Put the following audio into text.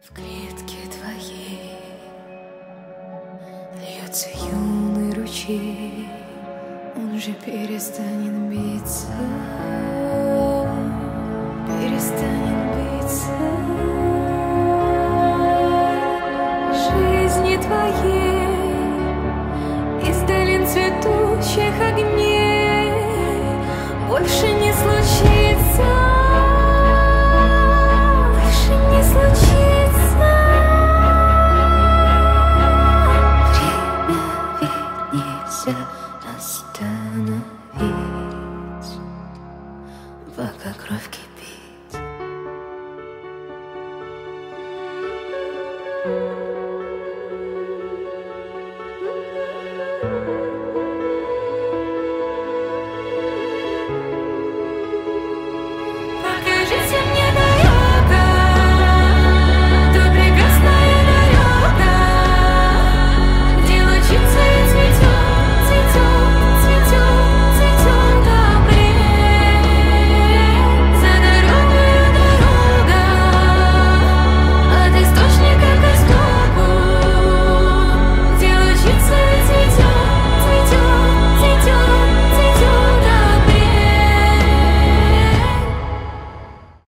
В клетке твоей Льется юный ручей. Он же перестанет биться. Перестанет биться. Жизни твоей Из долин цветущих огней. Больше не случится нельзя остановить, пока кровь кипит.